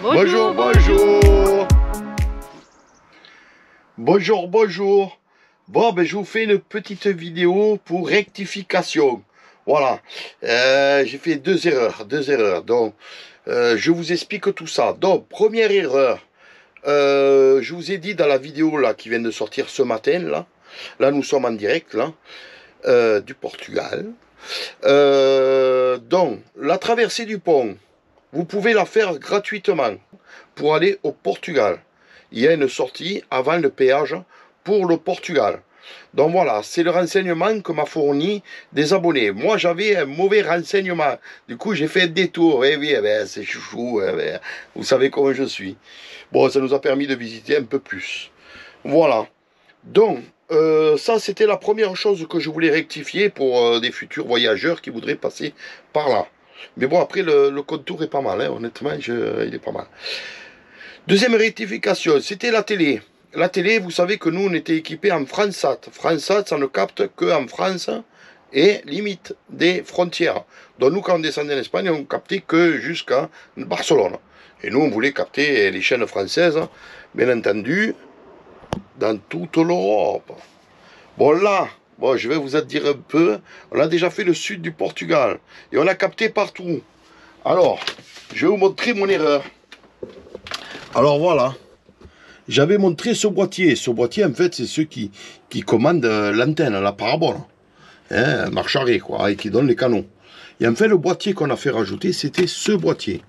Bonjour, bonjour. Bonjour, bonjour. Bon, ben, je vous fais une petite vidéo pour rectification. Voilà. Euh, j'ai fait deux erreurs, deux erreurs. Donc, euh, je vous explique tout ça. Donc, première erreur. Euh, je vous ai dit dans la vidéo là qui vient de sortir ce matin, là. Là, nous sommes en direct, là, du Portugal. donc, la traversée du pont, vous pouvez la faire gratuitement pour aller au Portugal. Il y a une sortie avant le péage pour le Portugal. Donc voilà, c'est le renseignement que m'a fourni des abonnés. Moi, j'avais un mauvais renseignement. Du coup, j'ai fait un détour. Eh oui, eh ben, c'est chouchou. Eh ben, vous savez comment je suis. Bon, ça nous a permis de visiter un peu plus. Voilà. Donc, euh, ça, c'était la première chose que je voulais rectifier pour euh, des futurs voyageurs qui voudraient passer par là. Mais bon, après, le, contour est pas mal, hein, honnêtement, il est pas mal. Deuxième rectification, c'était la télé. La télé, vous savez que nous, on était équipés en FranceSat. FranceSat, ça ne capte qu'en France et limite des frontières. Donc nous, quand on descendait en Espagne, on captait que jusqu'à Barcelone. Et nous, on voulait capter les chaînes françaises, bien entendu, dans toute l'Europe. Bon là, Je vais vous en dire un peu. On a déjà fait le sud du Portugal. Et on a capté partout. Alors, je vais vous montrer mon erreur. Alors voilà. J'avais montré ce boîtier. Ce boîtier, en fait, c'est ceux qui, qui commandent euh, l'antenne, la parabole. Hein, marche arrêt, quoi, et qui donne les canons. Et en fait, le boîtier qu'on a fait rajouter, c'était ce boîtier.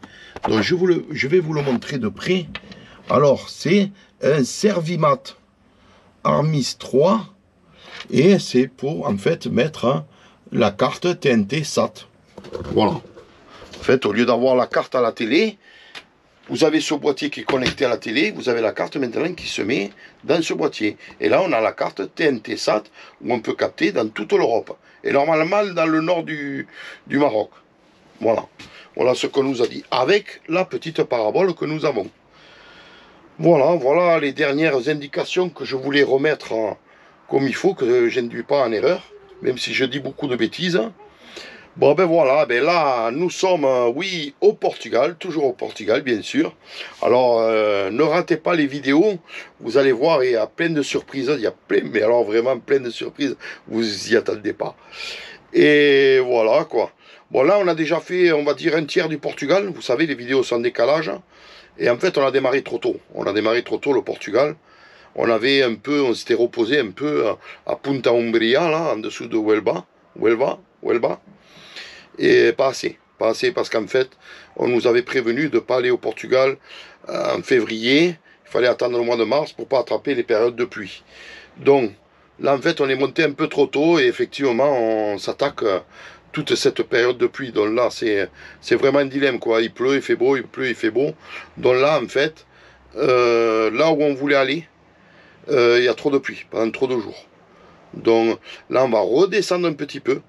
Donc, je, je vais vous le montrer de près. Alors, c'est un Servimat Armis 3 et c'est pour en fait mettre la carte TNT SAT. Voilà. En fait, au lieu d'avoir la carte à la télé, vous avez ce boîtier qui est connecté à la télé, vous avez la carte maintenant qui se met dans ce boîtier. Et là, on a la carte TNT SAT où on peut capter dans toute l'Europe. Et normalement, dans le nord du, du Maroc. Voilà. Voilà ce qu'on nous a dit. Avec la petite parabole que nous avons. Voilà, voilà les dernières indications que je voulais remettre comme il faut, que je n'induis pas en erreur, même si je dis beaucoup de bêtises. Bon ben voilà, ben là nous sommes, euh, oui, au Portugal, toujours au Portugal bien sûr. Alors euh, ne ratez pas les vidéos, vous allez voir, il y a plein de surprises, il y a plein, mais alors vraiment plein de surprises, vous y attendez pas. Et voilà quoi. Bon là on a déjà fait, on va dire, un tiers du Portugal, vous savez les vidéos en décalage. Et en fait on a démarré trop tôt, on a démarré trop tôt le Portugal on avait un peu, on s'était reposé un peu à, Punta Umbria, là, en dessous de Huelva, Huelva, Huelva, et pas assez, pas assez parce qu'en fait, on nous avait prévenu de ne pas aller au Portugal euh, en février, il fallait attendre le mois de mars pour pas attraper les périodes de pluie. Donc, là, en fait, on est monté un peu trop tôt et effectivement, on s'attaque euh, toute cette période de pluie. Donc là, c'est vraiment un dilemme, quoi. Il pleut, il fait beau, il pleut, il fait beau. Donc là, en fait, euh, là où on voulait aller, euh, il y a trop de pluie, pendant trop de jours. Donc là, on va redescendre un petit peu.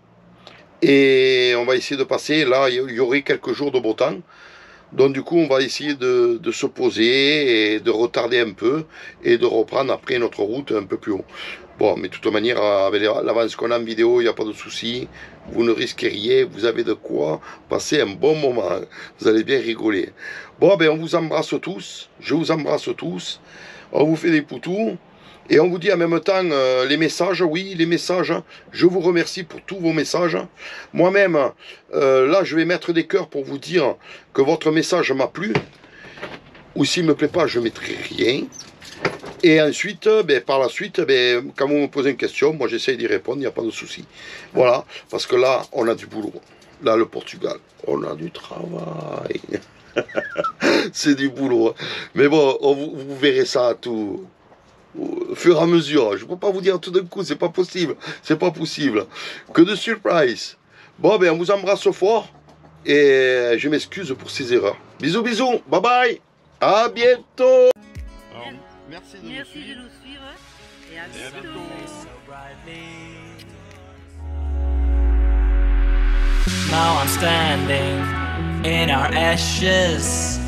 Et on va essayer de passer, là, il y aurait quelques jours de beau temps. Donc du coup, on va essayer de, se poser et de retarder un peu et de reprendre après notre route un peu plus haut. Bon, mais de toute manière, avec l'avance qu'on a en vidéo, il n'y a pas de souci. Vous ne risquez rien, vous avez de quoi passer un bon moment. Vous allez bien rigoler. Bon, ben on vous embrasse tous. Je vous embrasse tous on vous fait des poutous. Et on vous dit en même temps euh, les messages, oui, les messages. Je vous remercie pour tous vos messages. Moi-même, euh, là, je vais mettre des cœurs pour vous dire que votre message m'a plu. Ou s'il ne me plaît pas, je ne mettrai rien. Et ensuite, ben, par la suite, ben, quand vous me posez une question, moi j'essaye d'y répondre, il n'y a pas de souci. Voilà, parce que là, on a du boulot. Là, le Portugal, on a du travail. c'est du boulot. Hein. Mais bon, vous, verrez ça tout au fur et à mesure. Je ne peux pas vous dire tout d'un coup, c'est pas possible. C'est pas possible. Que de surprise. Bon, ben, on vous embrasse fort. Et je m'excuse pour ces erreurs. Bisous, bisous. Bye bye. À bientôt. Merci de nous suivre. Et à bientôt. Now I'm standing. in our ashes.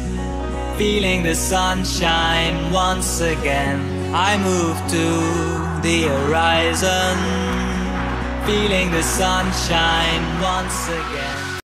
Feeling the sunshine once again. I move to the horizon. Feeling the sunshine once again.